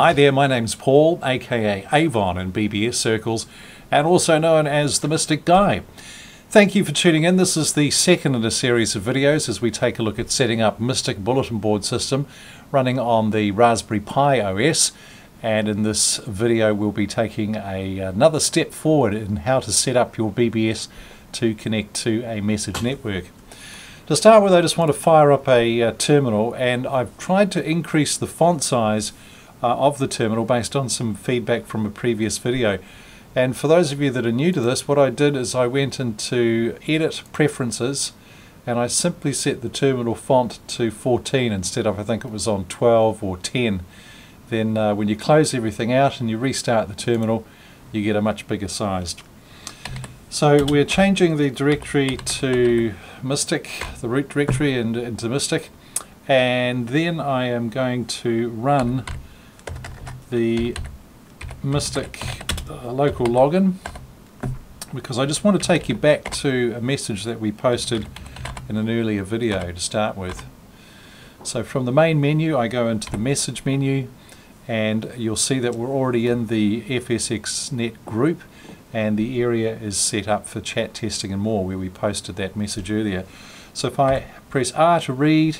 Hi there, my name's Paul, aka Avon in BBS circles, and also known as the Mystic Guy. Thank you for tuning in. This is the second in a series of videos as we take a look at setting up Mystic Bulletin Board System running on the Raspberry Pi OS. And in this video, we'll be taking a, another step forward in how to set up your BBS to connect to a message network. To start with, I just want to fire up a uh, terminal, and I've tried to increase the font size uh, of the terminal based on some feedback from a previous video. And for those of you that are new to this, what I did is I went into Edit Preferences and I simply set the terminal font to 14 instead of I think it was on 12 or 10. Then uh, when you close everything out and you restart the terminal, you get a much bigger sized. So we're changing the directory to Mystic, the root directory and into Mystic, and then I am going to run the Mystic uh, local login because I just want to take you back to a message that we posted in an earlier video to start with. So from the main menu I go into the message menu and you'll see that we're already in the FSXNet group and the area is set up for chat testing and more where we posted that message earlier. So if I press R to read,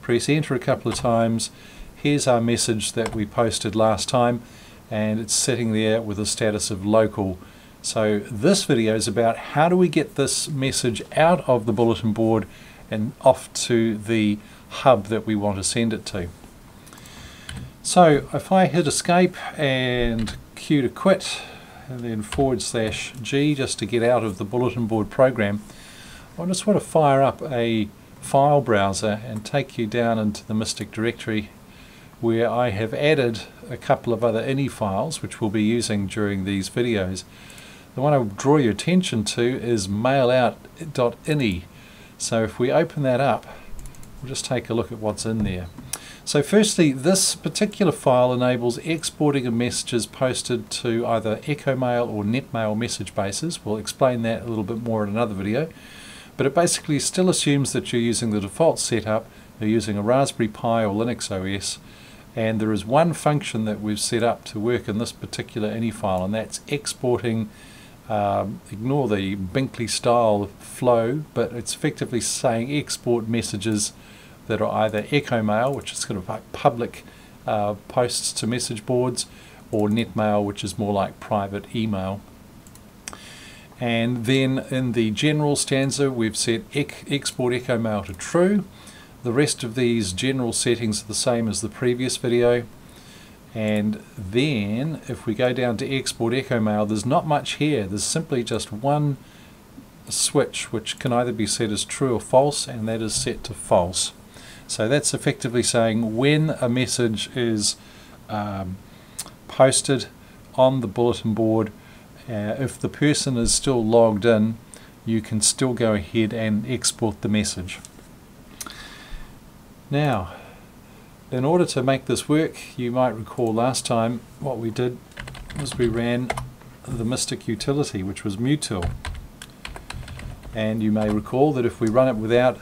press enter a couple of times, here's our message that we posted last time and it's sitting there with a status of local. So this video is about how do we get this message out of the bulletin board and off to the hub that we want to send it to. So if I hit escape and Q to quit and then forward slash G just to get out of the bulletin board program, I just want to fire up a file browser and take you down into the Mystic directory where I have added a couple of other ini files which we'll be using during these videos. The one I will draw your attention to is mailout.ini. So if we open that up, we'll just take a look at what's in there. So firstly, this particular file enables exporting of messages posted to either EchoMail or NetMail message bases. We'll explain that a little bit more in another video. But it basically still assumes that you're using the default setup, you're using a Raspberry Pi or Linux OS, and there is one function that we've set up to work in this particular ini file and that's exporting um, ignore the Binkley style flow but it's effectively saying export messages that are either echo mail which is kind of like public uh, posts to message boards or NetMail which is more like private email. And then in the general stanza we've set export echo mail to true the rest of these general settings are the same as the previous video. And then if we go down to export EchoMail, there's not much here. There's simply just one switch which can either be set as true or false and that is set to false. So that's effectively saying when a message is um, posted on the bulletin board, uh, if the person is still logged in, you can still go ahead and export the message. Now, in order to make this work, you might recall last time what we did was we ran the Mystic utility, which was mutil. And you may recall that if we run it without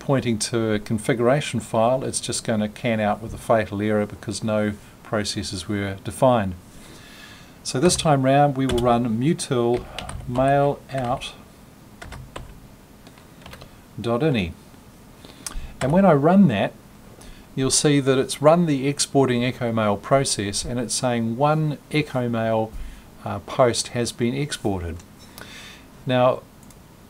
pointing to a configuration file, it's just going to can out with a fatal error because no processes were defined. So this time round we will run mutil mail out .ini. And when I run that, you'll see that it's run the exporting EchoMail process and it's saying one EchoMail uh, post has been exported. Now,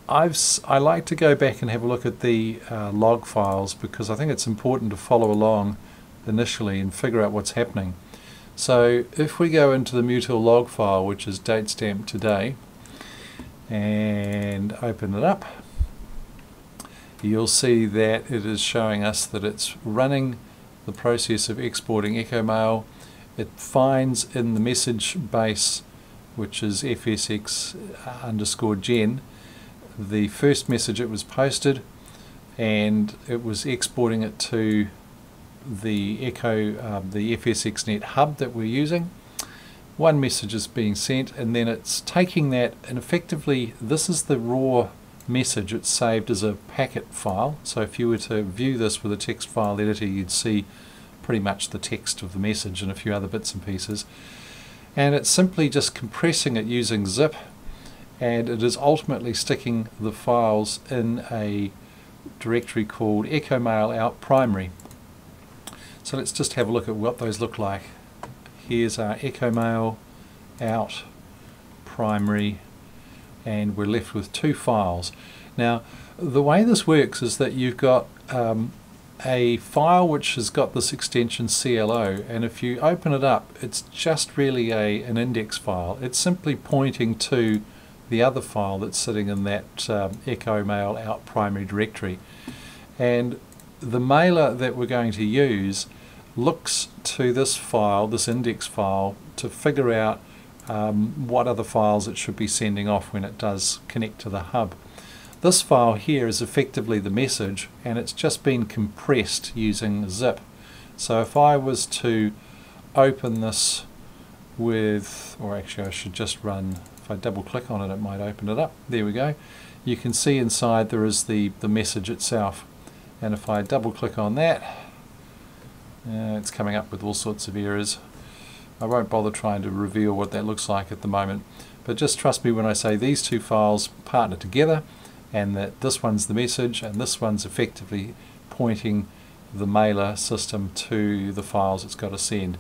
I've, I like to go back and have a look at the uh, log files because I think it's important to follow along initially and figure out what's happening. So if we go into the mutil log file, which is datestamp today, and open it up, you'll see that it is showing us that it's running the process of exporting EchoMail. It finds in the message base, which is fsx underscore gen, the first message it was posted and it was exporting it to the Echo, um, the FSXNet hub that we're using. One message is being sent and then it's taking that and effectively this is the raw message it's saved as a packet file so if you were to view this with a text file editor you'd see pretty much the text of the message and a few other bits and pieces. And it's simply just compressing it using zip and it is ultimately sticking the files in a directory called echo mail out primary. So let's just have a look at what those look like. Here's our echo mail out primary and we're left with two files. Now the way this works is that you've got um, a file which has got this extension CLO and if you open it up it's just really a an index file. It's simply pointing to the other file that's sitting in that um, echo mail out primary directory and the mailer that we're going to use looks to this file, this index file, to figure out um, what other files it should be sending off when it does connect to the hub. This file here is effectively the message and it's just been compressed using zip. So if I was to open this with, or actually I should just run, if I double click on it it might open it up. There we go. You can see inside there is the, the message itself and if I double click on that uh, it's coming up with all sorts of errors. I won't bother trying to reveal what that looks like at the moment but just trust me when I say these two files partner together and that this one's the message and this one's effectively pointing the mailer system to the files it's got to send.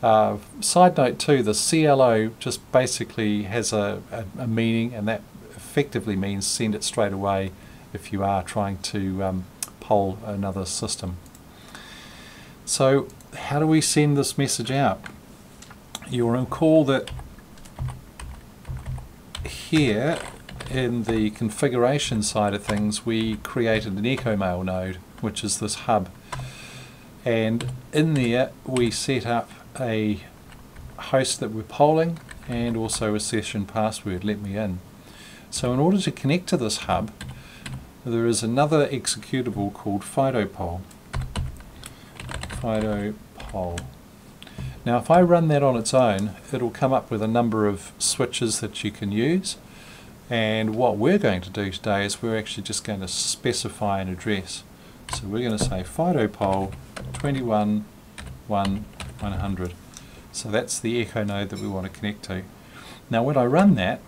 Uh, side note too, the CLO just basically has a, a, a, meaning and that effectively means send it straight away if you are trying to um, poll another system. So how do we send this message out? You'll recall that here in the configuration side of things, we created an EchoMail node, which is this hub. And in there, we set up a host that we're polling and also a session password, let me in. So in order to connect to this hub, there is another executable called FidoPoll. FidoPoll. Now if I run that on its own, it'll come up with a number of switches that you can use. And what we're going to do today is we're actually just going to specify an address. So we're going to say FidoPoll 21 1 100. So that's the echo node that we want to connect to. Now when I run that,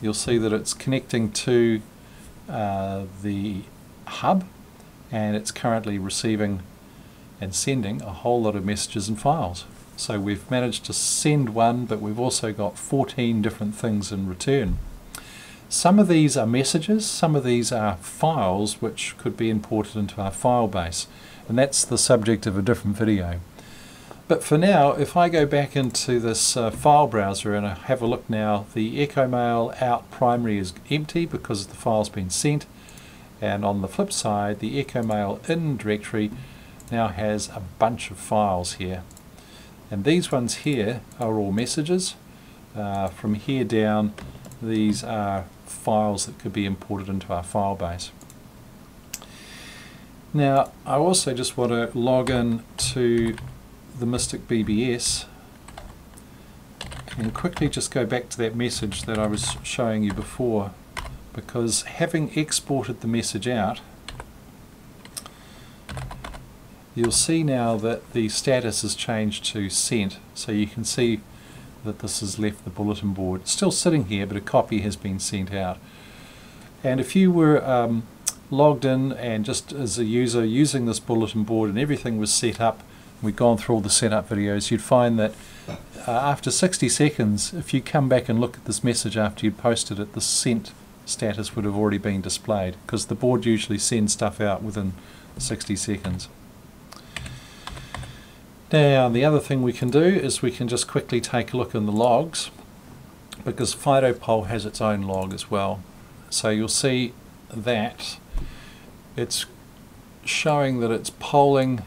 you'll see that it's connecting to uh, the hub and it's currently receiving and sending a whole lot of messages and files. So we've managed to send one, but we've also got 14 different things in return. Some of these are messages, some of these are files which could be imported into our file base and that's the subject of a different video. But for now, if I go back into this uh, file browser and I have a look now, the Echo Mail out primary is empty because the file's been sent and on the flip side the Echo Mail in directory now has a bunch of files here and these ones here are all messages uh, from here down these are files that could be imported into our file base. Now I also just want to log in to the Mystic BBS and quickly just go back to that message that I was showing you before because having exported the message out you'll see now that the status has changed to sent so you can see that this has left the bulletin board. It's still sitting here, but a copy has been sent out. And if you were um, logged in and just as a user using this bulletin board and everything was set up, we've gone through all the setup videos, you'd find that uh, after 60 seconds, if you come back and look at this message after you'd posted it, the sent status would have already been displayed because the board usually sends stuff out within 60 seconds. Now the other thing we can do is we can just quickly take a look in the logs because FidoPoll has its own log as well. So you'll see that it's showing that it's polling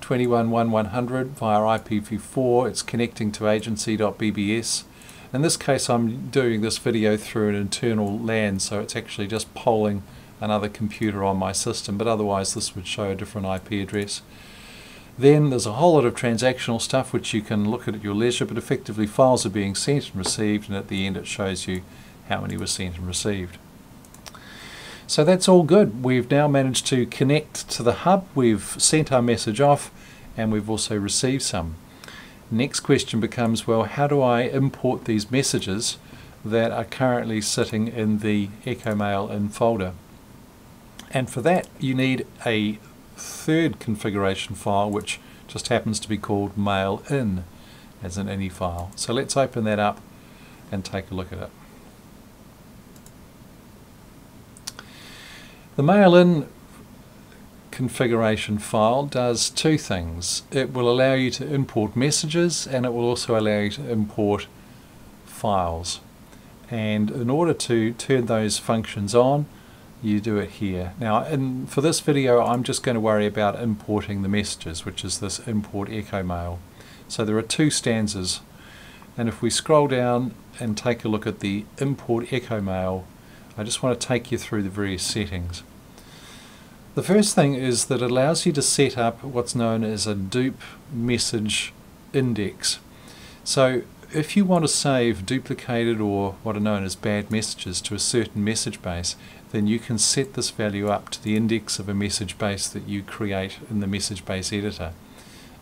211100 via IPv4, it's connecting to agency.bbs. In this case I'm doing this video through an internal LAN so it's actually just polling another computer on my system but otherwise this would show a different IP address. Then there's a whole lot of transactional stuff which you can look at at your leisure, but effectively files are being sent and received, and at the end it shows you how many were sent and received. So that's all good. We've now managed to connect to the hub, we've sent our message off, and we've also received some. Next question becomes, well, how do I import these messages that are currently sitting in the Echo Mail in folder? And for that, you need a third configuration file, which just happens to be called mail in as an ini file. So let's open that up and take a look at it. The mail in configuration file does two things. It will allow you to import messages and it will also allow you to import files. And in order to turn those functions on, you do it here. Now, in, for this video, I'm just going to worry about importing the messages, which is this import echo mail. So there are two stanzas. And if we scroll down and take a look at the import echo mail, I just want to take you through the various settings. The first thing is that it allows you to set up what's known as a dupe message index. So if you want to save duplicated or what are known as bad messages to a certain message base, then you can set this value up to the index of a message base that you create in the message base editor.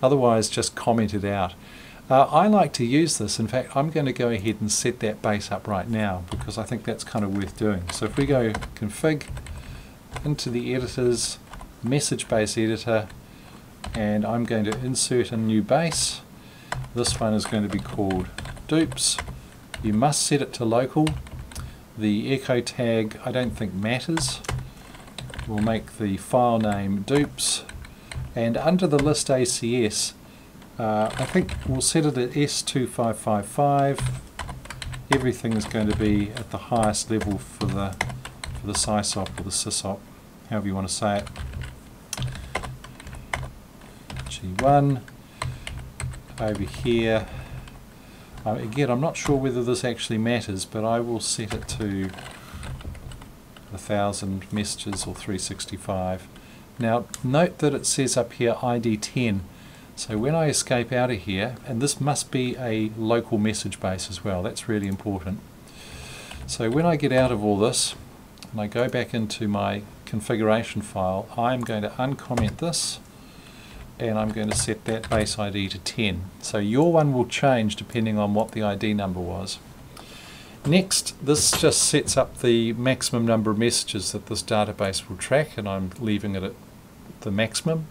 Otherwise, just comment it out. Uh, I like to use this. In fact, I'm going to go ahead and set that base up right now because I think that's kind of worth doing. So if we go config into the editor's message base editor and I'm going to insert a new base. This one is going to be called dupes. You must set it to local. The echo tag I don't think matters. We'll make the file name dupes and under the list ACS uh, I think we'll set it at S2555 everything is going to be at the highest level for the for the sysop or the sysop however you want to say it. G1 over here. Again, I'm not sure whether this actually matters, but I will set it to a thousand messages or 365. Now, note that it says up here ID 10. So when I escape out of here, and this must be a local message base as well, that's really important. So when I get out of all this, and I go back into my configuration file, I'm going to uncomment this and I'm going to set that base ID to 10. So your one will change depending on what the ID number was. Next, this just sets up the maximum number of messages that this database will track and I'm leaving it at the maximum.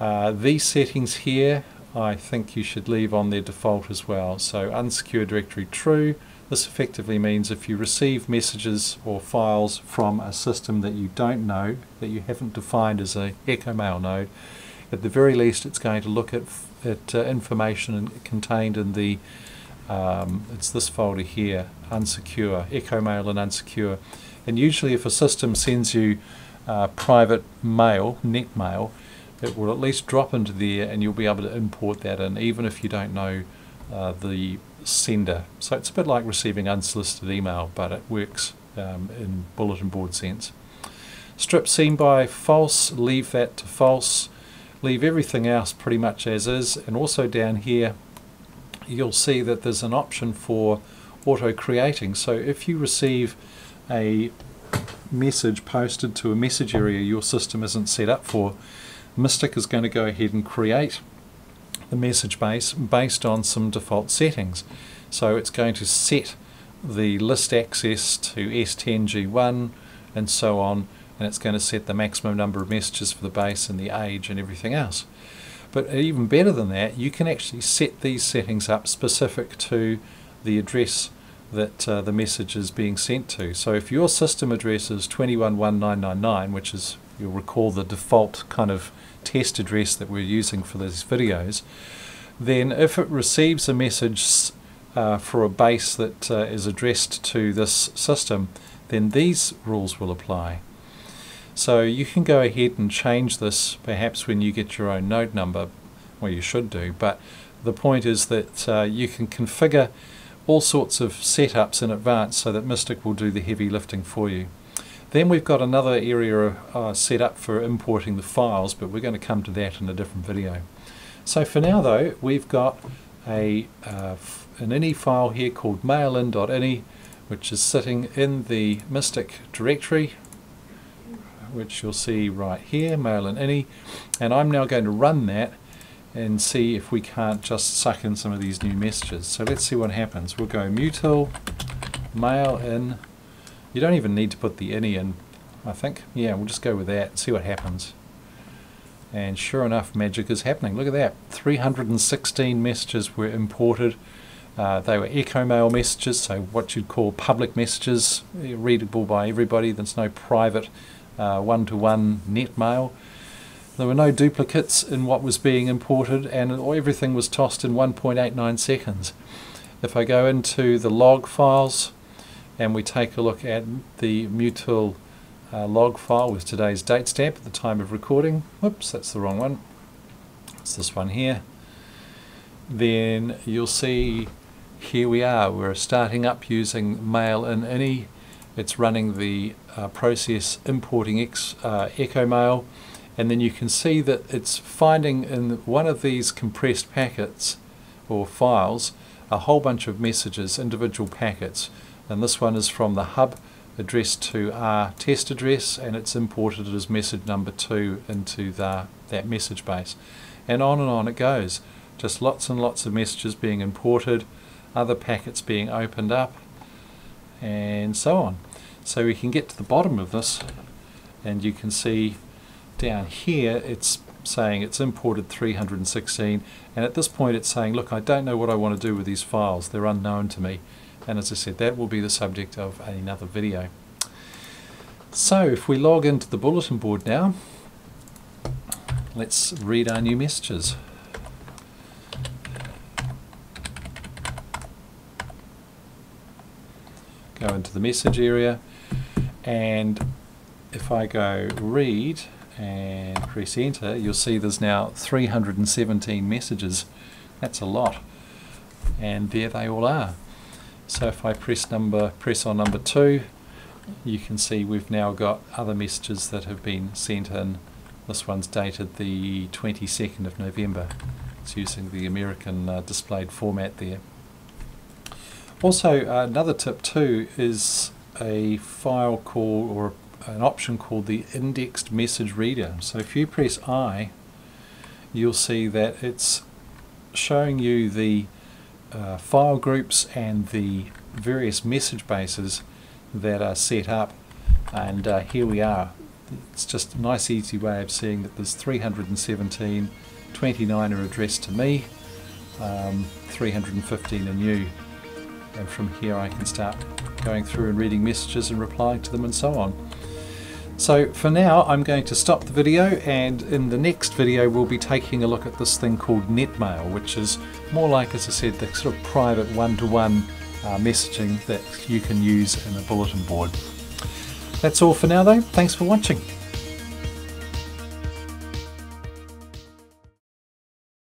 Uh, these settings here I think you should leave on their default as well. So unsecure directory true, this effectively means if you receive messages or files from a system that you don't know, that you haven't defined as a echo mail node, at the very least it's going to look at, at uh, information contained in the, um, it's this folder here, unsecure, echo mail and unsecure. And usually if a system sends you uh, private mail, net mail, it will at least drop into there and you'll be able to import that in even if you don't know uh, the sender. So it's a bit like receiving unsolicited email, but it works um, in bulletin board sense. Strip seen by false, leave that to false. Leave everything else pretty much as is. And also down here, you'll see that there's an option for auto creating. So if you receive a message posted to a message area your system isn't set up for, Mystic is going to go ahead and create the message base based on some default settings. So it's going to set the list access to S10G1 and so on and it's going to set the maximum number of messages for the base and the age and everything else. But even better than that, you can actually set these settings up specific to the address that uh, the message is being sent to. So if your system address is 211999, which is, you'll recall the default kind of test address that we're using for these videos, then if it receives a message uh, for a base that uh, is addressed to this system, then these rules will apply. So you can go ahead and change this perhaps when you get your own node number, well you should do, but the point is that uh, you can configure all sorts of setups in advance so that Mystic will do the heavy lifting for you. Then we've got another area uh, set up for importing the files, but we're going to come to that in a different video. So for now though, we've got a uh, an ini file here called mailin.ini, which is sitting in the Mystic directory, which you'll see right here, mail in ini. And I'm now going to run that and see if we can't just suck in some of these new messages. So let's see what happens. We'll go mutil, mail in. You don't even need to put the ini in, I think. Yeah, we'll just go with that and see what happens. And sure enough, magic is happening. Look at that. 316 messages were imported. Uh, they were echo mail messages, so what you'd call public messages, readable by everybody. There's no private one to one net mail. There were no duplicates in what was being imported, and everything was tossed in 1.89 seconds. If I go into the log files and we take a look at the mutil uh, log file with today's date stamp at the time of recording, whoops, that's the wrong one. It's this one here. Then you'll see here we are. We're starting up using mail in ini. It's running the uh, process importing X, uh, echo mail. And then you can see that it's finding in one of these compressed packets or files a whole bunch of messages, individual packets. And this one is from the hub addressed to our test address and it's imported as message number 2 into the, that message base. And on and on it goes. Just lots and lots of messages being imported other packets being opened up and so on. So we can get to the bottom of this and you can see down here it's saying it's imported 316 and at this point it's saying look I don't know what I want to do with these files. They're unknown to me. And as I said that will be the subject of another video. So if we log into the bulletin board now let's read our new messages go into the message area and if I go read and press enter, you'll see there's now 317 messages. That's a lot. And there they all are. So if I press number press on number two, you can see we've now got other messages that have been sent in. This one's dated the 22nd of November. It's using the American uh, displayed format there. Also, uh, another tip too is a file called or an option called the indexed message reader. So if you press I, you'll see that it's showing you the uh, file groups and the various message bases that are set up and uh, here we are. It's just a nice easy way of seeing that there's 317, 29 are addressed to me, um, 315 are new and from here I can start going through and reading messages and replying to them and so on. So for now I'm going to stop the video and in the next video we'll be taking a look at this thing called Netmail which is more like as I said the sort of private one-to-one -one, uh, messaging that you can use in a bulletin board. That's all for now though, thanks for watching.